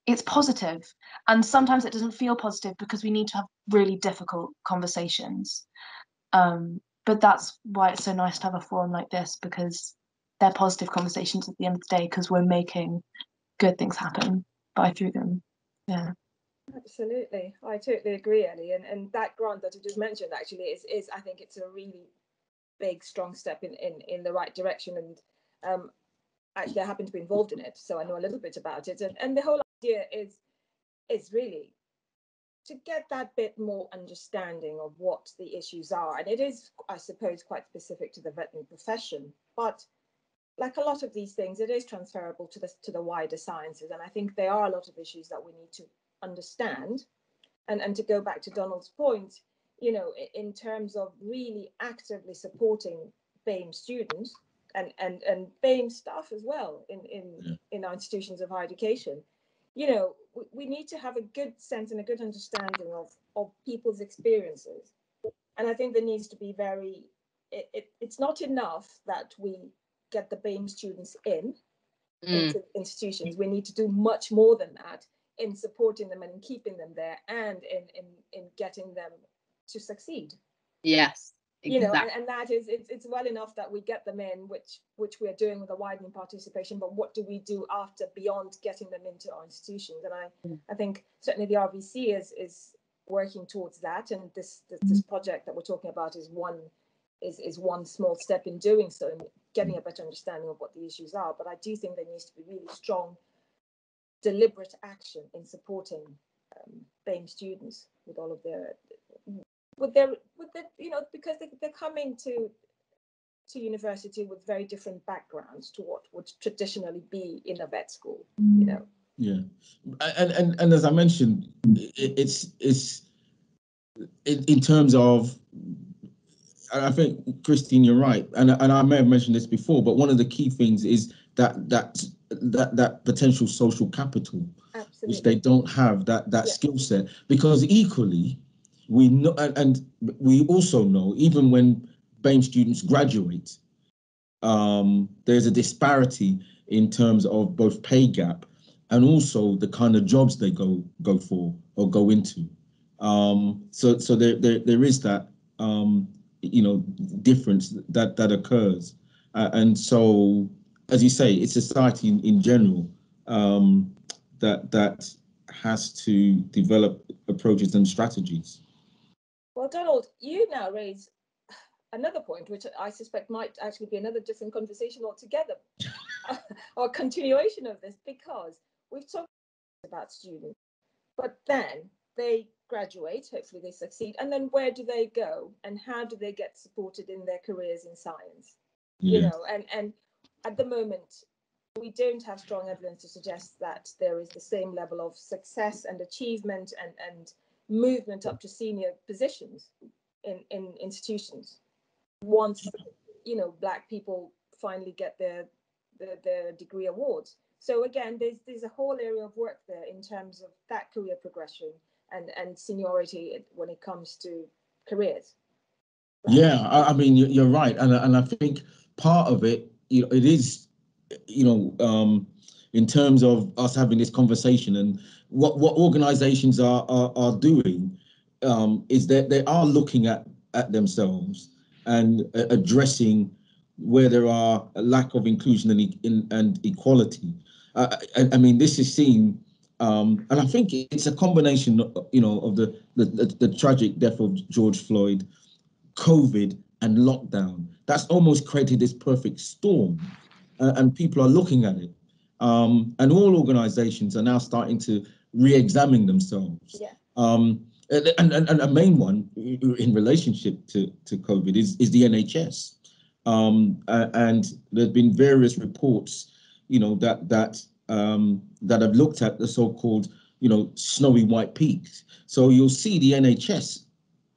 it's positive. And sometimes it doesn't feel positive because we need to have really difficult conversations. Um, but that's why it's so nice to have a forum like this because they're positive conversations at the end of the day because we're making good things happen by through them. Yeah. Absolutely, I totally agree, Ellie. And and that grant that you just mentioned actually is is I think it's a really big, strong step in in in the right direction. And um, actually, I happen to be involved in it, so I know a little bit about it. And and the whole idea is is really to get that bit more understanding of what the issues are. And it is, I suppose, quite specific to the veterinary profession. But like a lot of these things, it is transferable to the to the wider sciences. And I think there are a lot of issues that we need to understand. And and to go back to Donald's point, you know, in terms of really actively supporting BAME students and and and BAME staff as well in in yeah. in our institutions of higher education, you know, we, we need to have a good sense and a good understanding of, of people's experiences. And I think there needs to be very, it, it, it's not enough that we get the BAME students in mm. into institutions. We need to do much more than that in supporting them and keeping them there and in, in, in getting them to succeed. Yes you know and, and, that is it's, it's well enough that we get them in which which we're doing with a widening participation but what do we do after beyond getting them into our institutions and i mm. i think certainly the rvc is is working towards that and this this, this mm-hmm. project that we're talking about is one is is one small step in doing so and getting a better understanding of what the issues are but i do think there needs to be really strong deliberate action in supporting um, BAME students with all of their with their with the you know because they, they're coming to to university with very different backgrounds to what would traditionally be in a vet school you know Yeah, and and and as I mentioned, it, it's it's in, in terms of. I think Christine, you're right, and and I may have mentioned this before, but one of the key things is that that that that potential social capital, absolutely which they don't have that that Yeah. skill set, because equally, we know, and, we also know, even when BAME students graduate, um, there's a disparity in terms of both pay gap and also the kind of jobs they go go for or go into. Um, so so there, there there is that um, you know difference that that occurs, uh, and so as you say, it's society in, in general um, that that has to develop approaches and strategies. Well, Donald, you now raise another point, which I suspect might actually be another different conversation altogether, or continuation of this, because we've talked about students, but then they graduate, hopefully they succeed, and then where do they go, and how do they get supported in their careers in science? You know, and and at the moment. We don't have strong evidence to suggest that there is the same level of success and achievement and, and movement up to senior positions in, in institutions. Once you know black people finally get their their, their degree awards. So again there's there's a whole area of work there in terms of that career progression and and seniority when it comes to careers. Yeah, I, mean you- you're right, and and I think part of it, you know, it is, you know, um, in terms of us having this conversation and what what organisations are are, are doing, um, is that they are looking at at themselves and uh, addressing where there are a lack of inclusion and, in, and equality. Uh, I, I mean, this is seen, um, and I think it's a combination, you know, of the the, the, the tragic death of George Floyd, COVID and lockdown. That's almost created this perfect storm, uh, and people are looking at it. Um, and all organisations are now starting to re-examine themselves. Yeah. Um, and, and, and a main one in relationship to, to COVID is, is the NHS. Um, and there's been various reports, you know, that that um, that have looked at the so-called, you know, snowy white peaks. So you'll see the NHS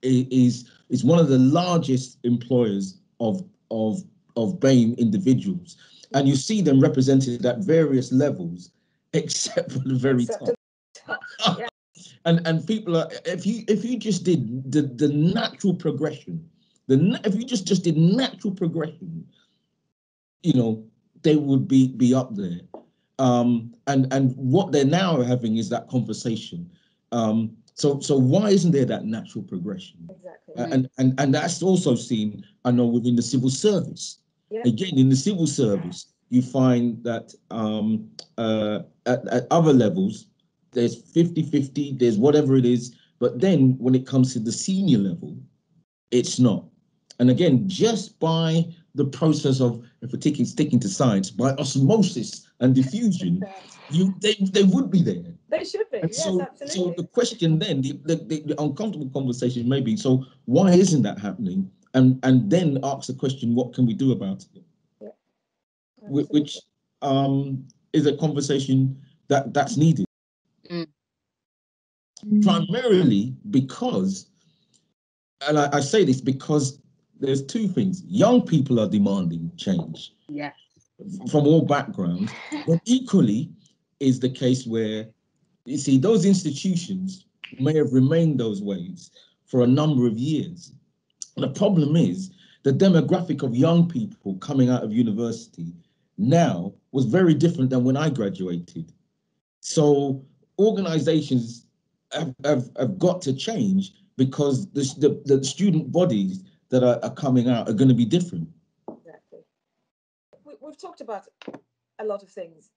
is is one of the largest employers of of of BAME individuals, and you see them represented at various levels, except for the very Except top. At the top, yeah. and and people are if you if you just did the the natural progression, the if you just just did natural progression, you know they would be be up there. Um, and and what they're now having is that conversation. Um, so so why isn't there that natural progression? exactly Uh, and and and that's also seen i know within the civil service Yeah. again in the civil service you find that um uh at, at other levels there's 50 50 there's whatever it is but then when it comes to the senior level it's not. And again just by the process of if we're taking sticking to science by osmosis and diffusion you they, they would be there. They should be and yes so, absolutely. so the question then, the, the, the, the uncomfortable conversation may be, so why isn't that happening? And and then ask the question, what can we do about it? Whi- Which um, is a conversation that that's needed Mm. primarily because, and I, I say this because there's two things: young people are demanding change. From all backgrounds, but equally is the case where you see those institutions may have remained those ways for a number of years. The problem is the demographic of young people coming out of university now was very different than when I graduated. So organizations have, have, have got to change because the, the, the student bodies that are, are coming out are going to be different. Exactly. We, we've talked about a lot of things.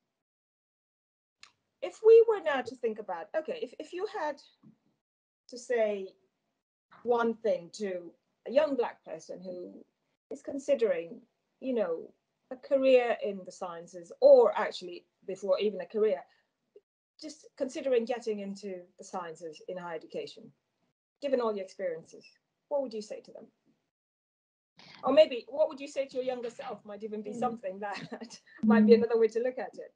If we were now to think about, okay, if, if you had to say one thing to a young black person who is considering, you know, a career in the sciences, or actually before even a career, just considering getting into the sciences in higher education, given all your experiences, what would you say to them? Or maybe what would you say to your younger self might even be something that might be another way to look at it.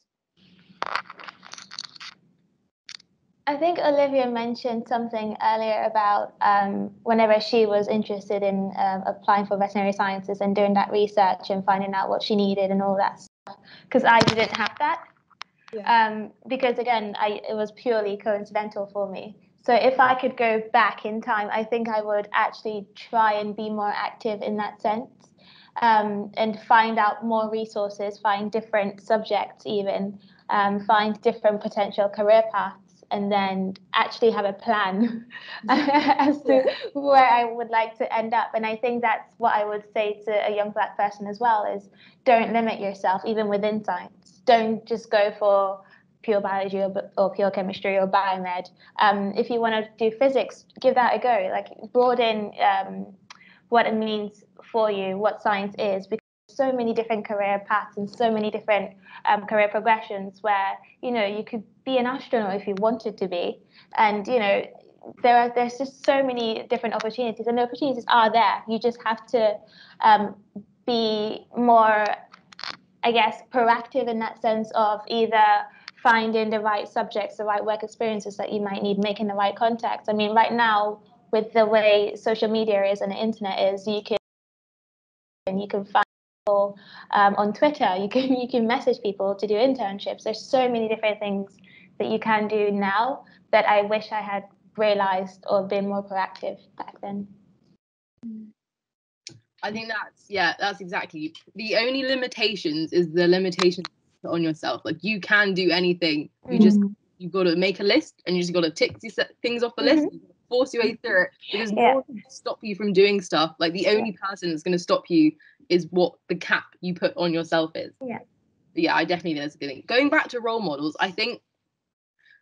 I think Olivia mentioned something earlier about um, whenever she was interested in um, applying for veterinary sciences and doing that research and finding out what she needed and all that stuff. Because I didn't have that. Yeah. Um, because again, I, it was purely coincidental for me. So if I could go back in time, I think I would actually try and be more active in that sense um, and find out more resources, find different subjects, even um, find different potential career paths and then actually have a plan as to where I would like to end up. And I think that's what I would say to a young black person as well is don't limit yourself even within science. Don't just go for pure biology or, or pure chemistry or biomed. Um, if you want to do physics, give that a go. Like broaden um, what it means for you, what science is, because so many different career paths and so many different um, career progressions where you know you could be an astronaut if you wanted to be. And you know there are there's just so many different opportunities and the opportunities are there. You just have to um, be more i guess proactive in that sense of either finding the right subjects the right work experiences that you might need making the right contacts. I mean right now with the way social media is and the internet is you can you can find um, on Twitter. You can you can message people to do internships. There's so many different things that you can do now that I wish I had realized or been more proactive back then. I think that's yeah, that's exactly the only limitations is the limitation on yourself. Like you can do anything. You mm-hmm. just you've got to make a list and you just got to tick these things off the mm-hmm. list. Force your way through it because yeah. no one stop you from doing stuff. Like the only person that's going to stop you is what the cap you put on yourself is. Yeah. Yeah, I definitely think that's a good thing. Going back to role models, I think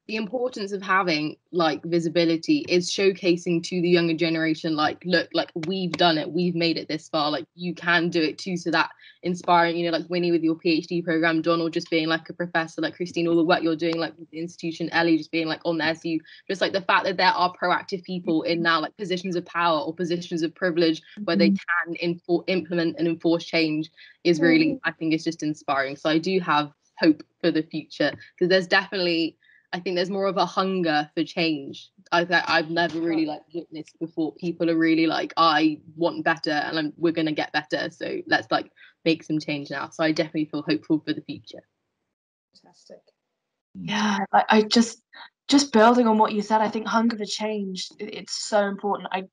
the importance of having like visibility is showcasing to the younger generation like look like we've done it we've made it this far like you can do it too. So that inspiring you know like winnie with your phd program donald just being like a professor like christine all the work you're doing like with the institution ellie just being like on there so you just like the fact that there are proactive people in now like positions of power or positions of privilege where they mm-hmm. can infor- implement and enforce change is really i think it's just inspiring. So i do have hope for the future because there's definitely I think there's more of a hunger for change. I I've never really like witnessed before. People are really like, I want better, and I'm, we're gonna get better. So let's like make some change now. So I definitely feel hopeful for the future. Fantastic. Yeah, I, I just just building on what you said. I think hunger for change. It's so important. I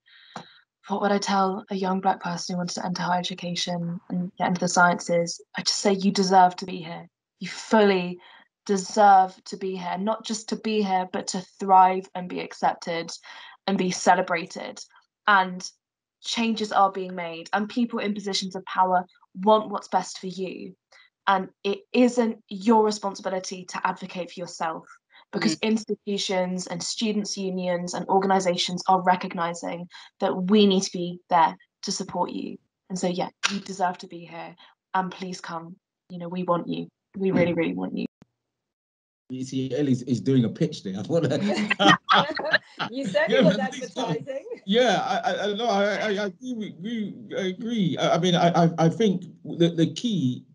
what would I tell a young black person who wants to enter higher education and get into the sciences? I just say you deserve to be here. You fully deserve to be here, not just to be here, but to thrive and be accepted and be celebrated. And changes are being made, and people in positions of power want what's best for you. And it isn't your responsibility to advocate for yourself because mm. institutions and students' unions and organizations are recognizing that we need to be there to support you. And so, yeah, you deserve to be here. And please come. You know, we want you. We really, really want you. You see, Ellie's is doing a pitch there. I you said yeah, it was advertising. Yeah, I, I, no, I, I, I agree. I agree. I, mean, I, I, think the, the key,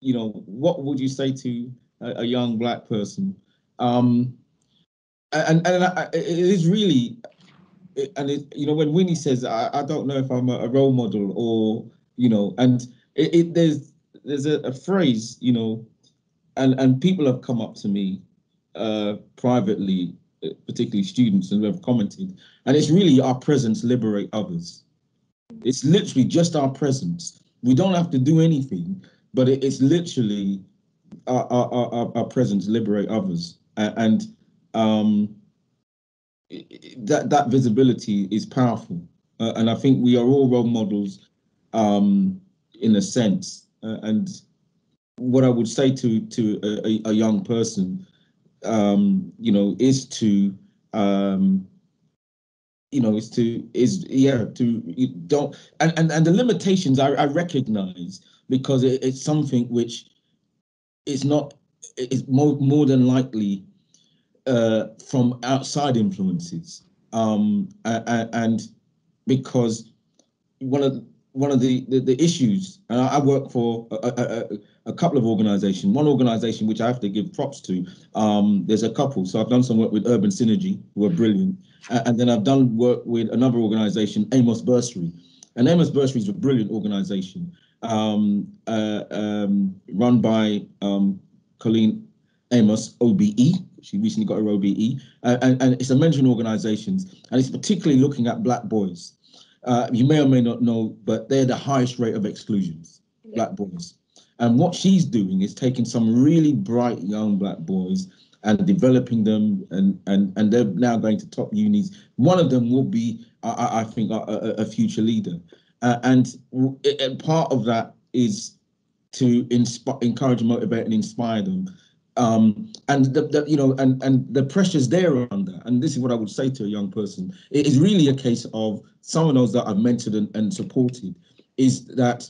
you know, what would you say to a, a young black person? Um, and and I, it is really, and it, you know, when Winnie says, I, I don't know if I'm a, a role model or, you know, and it, it there's there's a, a phrase, you know, and and people have come up to me uh, privately, particularly students, and have commented, and it's really our presence liberate others. It's literally just our presence. We don't have to do anything, but it, it's literally our, our, our, our, presence liberate others, and, and um, that that visibility is powerful, uh, and I think we are all role models um, in a sense, uh, and what I would say to to a, a young person, um, you know, is to um, you know, is to is yeah to don't and and, and the limitations I, I recognize because it, it's something which is not is more more than likely uh, from outside influences, um, and, and because one of one of the, the, the issues, and I, work for a, a, a, couple of organizations. One organization which I have to give props to, um, there's a couple. So I've done some work with Urban Synergy, who are brilliant. And then I've done work with another organization, Amos Bursary. And Amos Bursary is a brilliant organization um, uh, um, run by um, Colleen Amos, OBE. She recently got her OBE. Uh, and, and it's a mentoring organization. And it's particularly looking at Black boys uh, you may or may not know, but they're the highest rate of exclusions, yeah. black boys. And what she's doing is taking some really bright young black boys and developing them, and and and they're now going to top unis. One of them will be, I, I think, a, a, future leader. Uh, and, and part of that is to inspire, encourage, motivate, and inspire them. Um, and the, the, you know, and and the pressures they're under. And this is what I would say to a young person: it is really a case of some of those that I've mentored and, and supported. Is that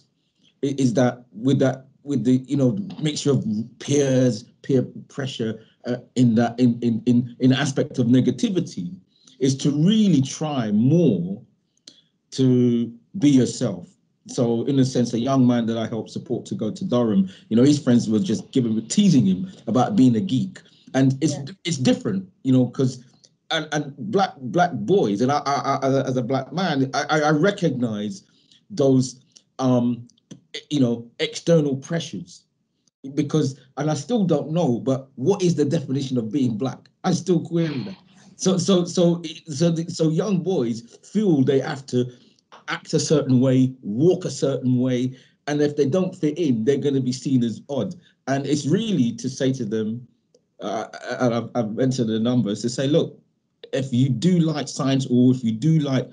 is that with that with the you know mixture of peers, peer pressure uh, in that in in in in aspect of negativity, is to really try more to be yourself so in a sense, a young man that I helped support to go to Durham, you know, his friends were just giving teasing him about being a geek, and it's yeah. it's different, you know, because and, and black black boys, and I, I, I as a black man, I, I recognize those, um, you know, external pressures, because and I still don't know, but what is the definition of being black? I still query that. So so so so so young boys feel they have to act a certain way, walk a certain way, and if they don't fit in, they're going to be seen as odd. And it's really to say to them, uh, and I've, I've mentioned the numbers to say, look, if you do like science or if you do like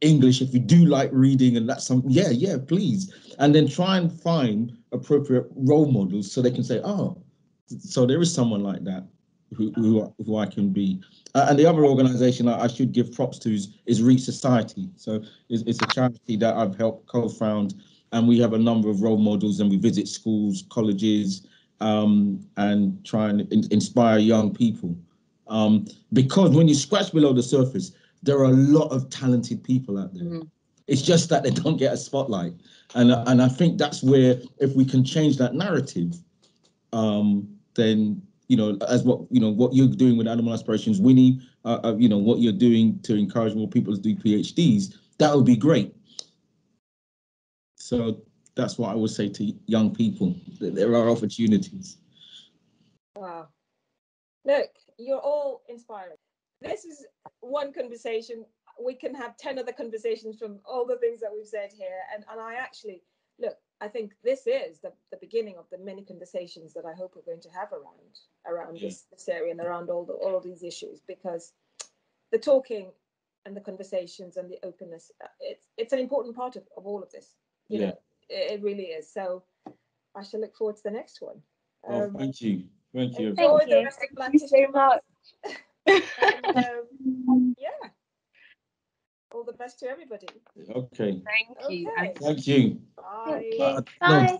English, if you do like reading, and that's some, yeah, yeah, please, and then try and find appropriate role models so they can say, oh, so there is someone like that who who, who I can be. Uh, and the other organisation I, I, should give props to is, is Reach Society. So it's, it's a charity that I've helped co-found, and we have a number of role models, and we visit schools, colleges, um, and try and in, inspire young people. Um, because when you scratch below the surface, there are a lot of talented people out there. Mm-hmm. It's just that they don't get a spotlight, and and I think that's where if we can change that narrative, um, then you know, as what you know, what you're doing with Animal Aspirations, Winnie, uh, uh, you know, what you're doing to encourage more people to do PhDs, that would be great. So that's what I would say to young people. That there are opportunities. Wow. Look, you're all inspiring. This is one conversation. We can have 10 other conversations from all the things that we've said here. And, and I actually, look, I think this is the, the beginning of the many conversations that I hope we're going to have around around yeah. this, this area and around all the, all of these issues because the talking and the conversations and the openness uh, it's it's an important part of, of all of this you yeah. know it, it really is. So I shall look forward to the next one. Oh, um, thank you. Thank you. enjoy thank the you. rest of thank you so much. And, um, yeah all the best to everybody. Okay. Thank you. Okay. Thank you. Bye. Uh, Bye.